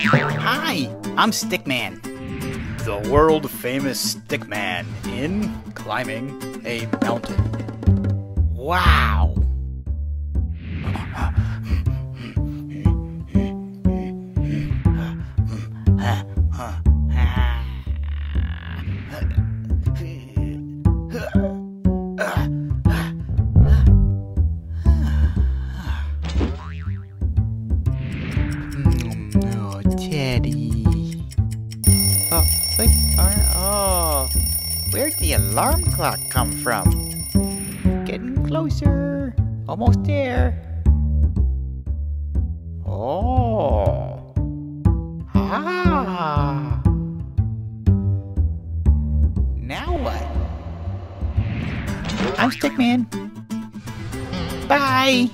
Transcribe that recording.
Hi, I'm Stickman, the world famous Stickman in climbing a mountain. Wow! Oh, Oh, uh, oh. Where'd the alarm clock come from? Getting closer. Almost there. Oh. Ah. Now what? I'm Stickman. Bye.